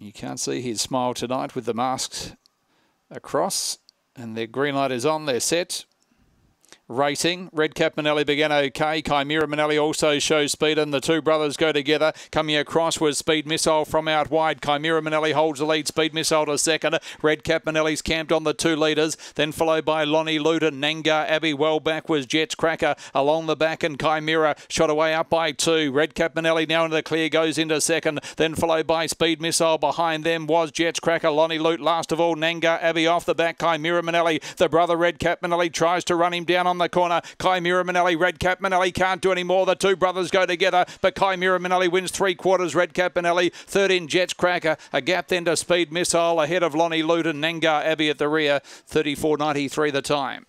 You can't see his smile tonight with the masks across. And their green light is on. They're set racing. Red Cap Manelli began okay. Chimera Manelli also shows speed, and the two brothers go together. Coming across was Speed Missile from out wide. Chimera Manelli holds the lead. Speed Missile to second. Red Cap Manelli's camped on the two leaders, then followed by Lonnie Luton. Nanga Abbey well back was Jets Cracker along the back, and Chimera shot away up by two. Red Cap Manelli now into the clear goes into second, then followed by Speed Missile. Behind them was Jets Cracker. Lonnie Luton last of all. Nanga Abbey off the back. Chimera Manelli, the brother Red Cap Manelli tries to run him down on the corner. Chimera Manelli, Red Cap Manelli can't do any more. The two brothers go together, but Chimera Manelli wins three quarters. Red Cap Manelli, third in Jets Cracker. A gap then to Speed Missile ahead of Lonnie Luton. Nengar Abbey at the rear, 34.93 the time.